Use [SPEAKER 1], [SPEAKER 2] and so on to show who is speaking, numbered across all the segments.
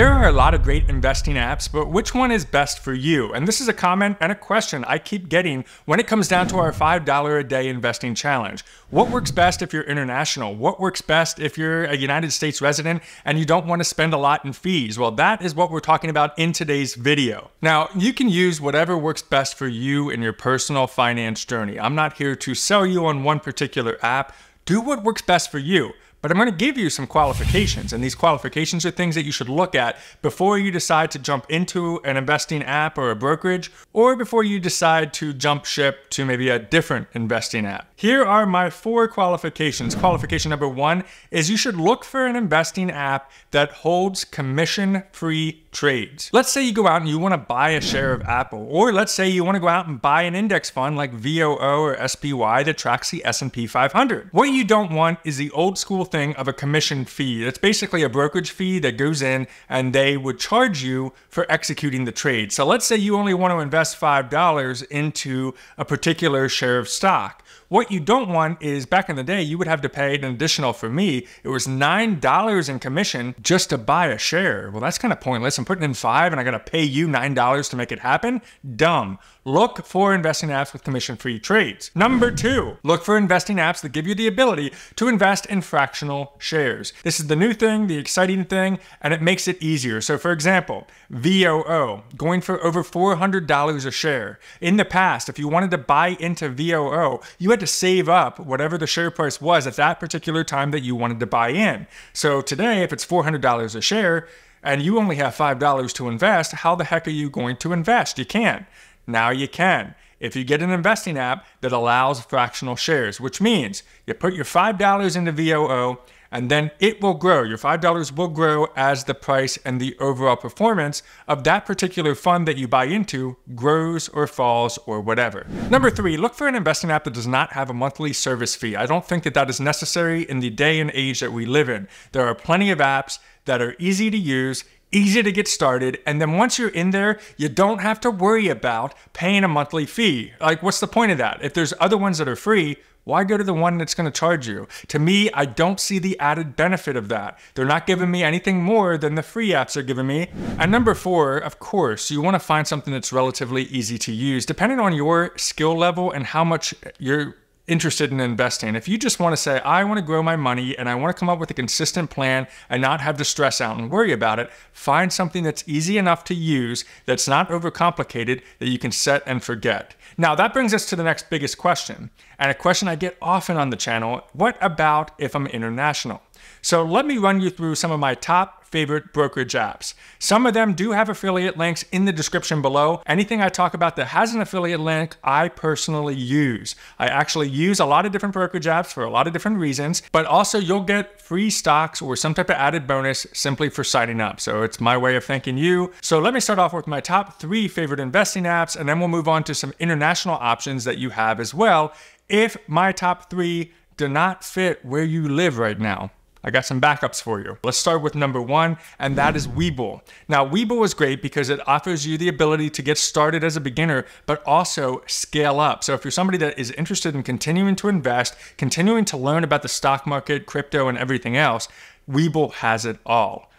[SPEAKER 1] There are a lot of great investing apps, but which one is best for you? And this is a comment and a question I keep getting when it comes down to our $5 a day investing challenge. What works best if you're international? What works best if you're a United States resident and you don't want to spend a lot in fees? Well, that is what we're talking about in today's video. Now, you can use whatever works best for you in your personal finance journey. I'm not here to sell you on one particular app. Do what works best for you. But I'm going to give you some qualifications, and these qualifications are things that you should look at before you decide to jump into an investing app or a brokerage, or before you decide to jump ship to maybe a different investing app. Here are my four qualifications. Qualification number one is you should look for an investing app that holds commission free trades. Let's say you go out and you want to buy a share of Apple, or let's say you want to go out and buy an index fund like VOO or SPY that tracks the S&P 500. What you don't want is the old school thing of a commission fee. It's basically a brokerage fee that goes in and they would charge you for executing the trade. So let's say you only want to invest $5 into a particular share of stock. What you don't want is back in the day, you would have to pay an additional for me. It was $9 in commission just to buy a share. Well, that's kind of pointless. I'm putting in five and I got to pay you $9 to make it happen. Dumb. Look for investing apps with commission free trades. Number two, look for investing apps that give you the ability to invest in fractional shares. This is the new thing, the exciting thing, and it makes it easier. So, for example, VOO, going for over $400 a share. In the past, if you wanted to buy into VOO, you had to save up whatever the share price was at that particular time that you wanted to buy in. So, today, if it's $400 a share, and you only have $5 to invest, how the heck are you going to invest? You can't. Now you can. If you get an investing app that allows fractional shares, which means you put your $5 into VOO and then it will grow. Your $5 will grow as the price and the overall performance of that particular fund that you buy into grows or falls or whatever. Number three, look for an investing app that does not have a monthly service fee. I don't think that that is necessary in the day and age that we live in. There are plenty of apps that are easy to use, easy to get started. And then once you're in there, you don't have to worry about paying a monthly fee. Like, what's the point of that? If there's other ones that are free, why go to the one that's going to charge you? To me, I don't see the added benefit of that. They're not giving me anything more than the free apps are giving me. And number four, of course, you want to find something that's relatively easy to use. Depending on your skill level and how much you're interested in investing, if you just want to say, I want to grow my money and I want to come up with a consistent plan and not have to stress out and worry about it, find something that's easy enough to use, that's not overcomplicated, that you can set and forget. Now, that brings us to the next biggest question, and a question I get often on the channel what about if I'm international? So let me run you through some of my top favorite brokerage apps. Some of them do have affiliate links in the description below. Anything I talk about that has an affiliate link, I personally use. I actually use a lot of different brokerage apps for a lot of different reasons, but also you'll get free stocks or some type of added bonus simply for signing up. So it's my way of thanking you. So let me start off with my top three favorite investing apps, and then we'll move on to some international options that you have as well if my top three do not fit where you live right now. I got some backups for you. Let's start with number one, and that is Webull. Now, Webull is great because it offers you the ability to get started as a beginner, but also scale up. So if you're somebody that is interested in continuing to invest, continuing to learn about the stock market, crypto, and everything else, Webull has it all.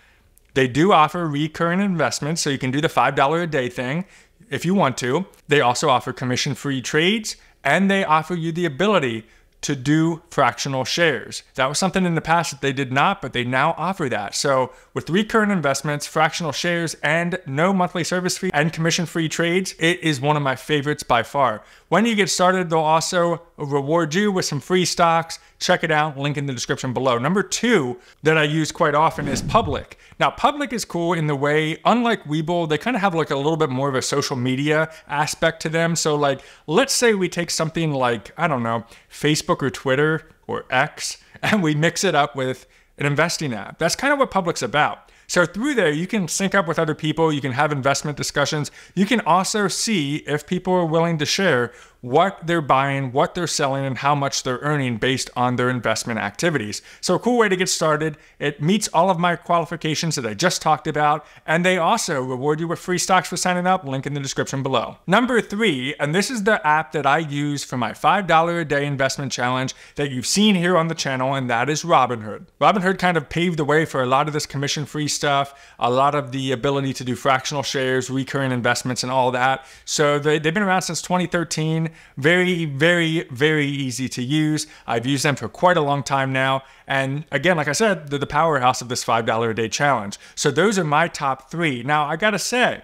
[SPEAKER 1] They do offer recurring investments, so you can do the $5 a day thing if you want to. They also offer commission free trades, and they offer you the ability to do fractional shares. That was something in the past that they did not, but they now offer that. So with recurrent investments, fractional shares, and no monthly service fee and commission free trades, it is one of my favorites by far. When you get started, they'll also reward you with some free stocks. Check it out, link in the description below. Number two that I use quite often is Public. Now, Public is cool in the way, unlike Webull, they kind of have like a little bit more of a social media aspect to them. So like, let's say we take something like, I don't know, Facebook or Twitter or X, and we mix it up with an investing app. That's kind of what Public's about. So through there, you can sync up with other people, you can have investment discussions. You can also see if people are willing to share what they're buying, what they're selling, and how much they're earning based on their investment activities. So, a cool way to get started. It meets all of my qualifications that I just talked about, and they also reward you with free stocks for signing up. Link in the description below. Number three, and this is the app that I use for my $5 a day investment challenge that you've seen here on the channel, and that is Robinhood. Robinhood kind of paved the way for a lot of this commission free stuff, a lot of the ability to do fractional shares, recurring investments, and all that. So, they, they've been around since 2013. Very, very, very easy to use. I've used them for quite a long time now. And again, like I said, they're the powerhouse of this $5 a day challenge. So those are my top three. Now, I gotta say,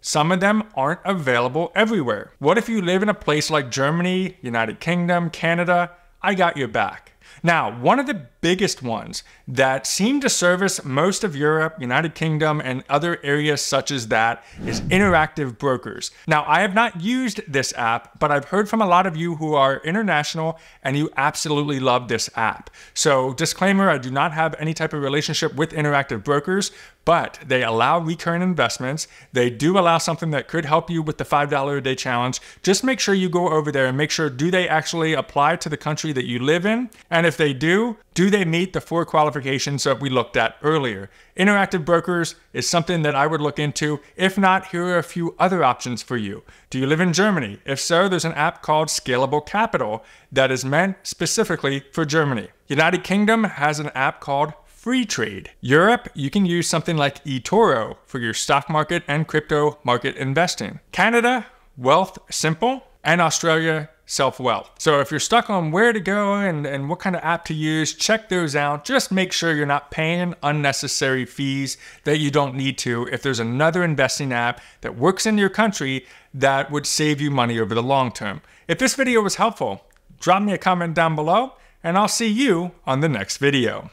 [SPEAKER 1] some of them aren't available everywhere. What if you live in a place like Germany, United Kingdom, Canada? I got your back. Now, one of the biggest ones that seem to service most of Europe, United Kingdom, and other areas such as that is interactive brokers. Now, I have not used this app, but I've heard from a lot of you who are international and you absolutely love this app. So, disclaimer I do not have any type of relationship with interactive brokers, but they allow recurrent investments. They do allow something that could help you with the $5 a day challenge. Just make sure you go over there and make sure do they actually apply to the country that you live in? And if they do, do they meet the four qualifications that we looked at earlier? Interactive brokers is something that I would look into. If not, here are a few other options for you. Do you live in Germany? If so, there's an app called Scalable Capital that is meant specifically for Germany. United Kingdom has an app called Freetrade. Europe, you can use something like eToro for your stock market and crypto market investing. Canada, Wealthsimple, and Australia, SelfWealth. So if you're stuck on where to go and, and what kind of app to use, check those out. Just make sure you're not paying unnecessary fees that you don't need to if there's another investing app that works in your country that would save you money over the long term. If this video was helpful, drop me a comment down below and I'll see you on the next video.